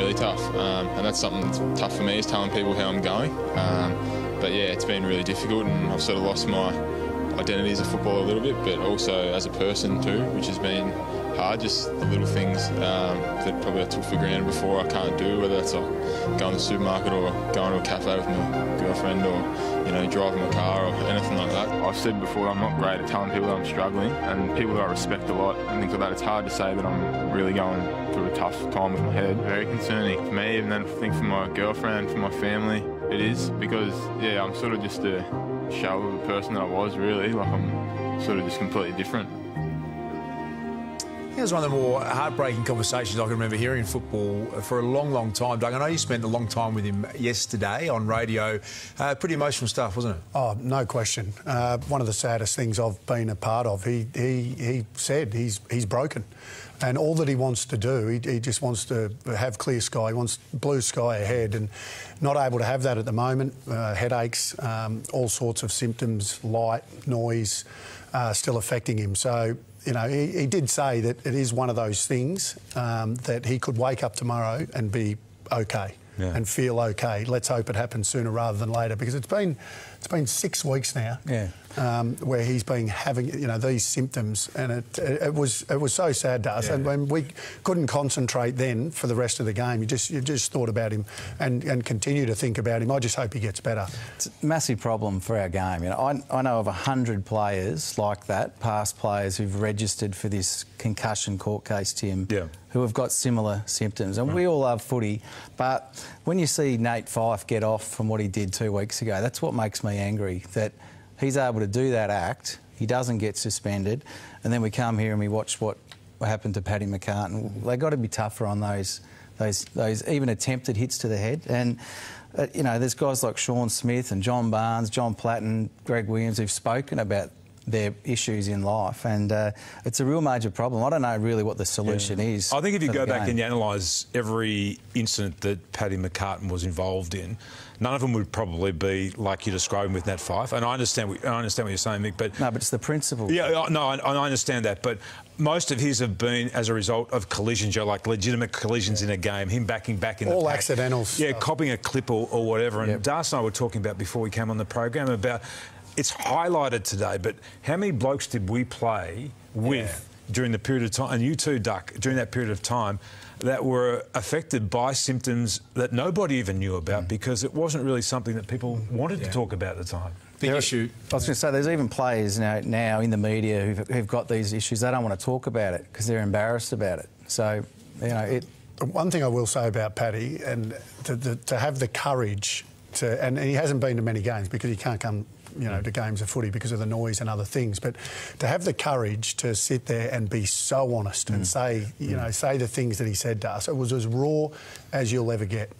really tough, um, and that's something that's tough for me is telling people how I'm going. Um, but yeah, it's been really difficult, and I've sort of lost my identity as a footballer a little bit, but also as a person too, which has been hard. Just the little things um, that probably I took for granted before I can't do, whether that's like going to the supermarket or going to a cafe with my girlfriend or you know driving my car or anything like that. I've said before I'm not great at telling people that I'm struggling, and people that I respect a lot and things like that. It's hard to say that I'm really going through a tough time with my head. Very concerning for me, and then I think for my girlfriend, for my family, it is because yeah, I'm sort of just a shell of the person that I was really. Like I'm sort of just completely different. Here's one of the more heartbreaking conversations I can remember hearing in football for a long, long time. Doug, I know you spent a long time with him yesterday on radio. Uh, pretty emotional stuff, wasn't it? Oh, no question. Uh, one of the saddest things I've been a part of. He he, he said he's he's broken, and all that he wants to do, he, he just wants to have clear sky. He wants blue sky ahead, and not able to have that at the moment. Uh, headaches, um, all sorts of symptoms, light, noise, uh, still affecting him. So you know, he, he, did say that it is one of those things um, that he could wake up tomorrow and be okay yeah. and feel okay. Let's hope it happens sooner rather than later because it's been it's been six weeks now. Yeah um, where he's been having you know these symptoms, and it, it was it was so sad to us. Yeah. And when we couldn't concentrate then for the rest of the game, you just you just thought about him and, and continue to think about him. I just hope he gets better. It's a massive problem for our game. You know, I, I know of hundred players like that, past players who've registered for this concussion court case, Tim. Yeah. Who have got similar symptoms, and right. we all love footy, but when you see Nate Fyfe get off from what he did two weeks ago, that's what makes me angry. That he's able to do that act. He doesn't get suspended, and then we come here and we watch what happened to Paddy McCartin. They've got to be tougher on those, those, those even attempted hits to the head. And uh, you know, there's guys like Shaun Smith and John Barnes, John Platten, Greg Williams who've spoken about their issues in life, and uh, it's a real major problem. I don't know really what the solution yeah. is. I think if you go back and you analyse every incident that Paddy McCartin was involved in, none of them would probably be like you're describing with Nat Fyfe. And I understand, what, I understand what you're saying, Mick, but no, but it's the principle. Yeah, no, I, I understand that, but most of his have been as a result of collisions, you know, like legitimate collisions yeah. in a game, him backing back in all the pack. accidentals. Yeah, copying a clip or, or whatever. And yep. Darcy and I were talking about before we came on the program about it's highlighted today, but how many blokes did we play with yeah. during the period of time, and you too, Duck, during that period of time, that were affected by symptoms that nobody even knew about mm. because it wasn't really something that people wanted yeah. to talk about at the time. Big there, issue. I was going to say, there's even players now, now in the media who've, who've got these issues. They don't want to talk about it because they're embarrassed about it. So, you know, it. One thing I will say about Paddy, and to, to, to have the courage to, and he hasn't been to many games because he can't come you know, to games of footy because of the noise and other things. But to have the courage to sit there and be so honest mm. and say, you mm. know, say the things that he said to us, it was as raw as you'll ever get.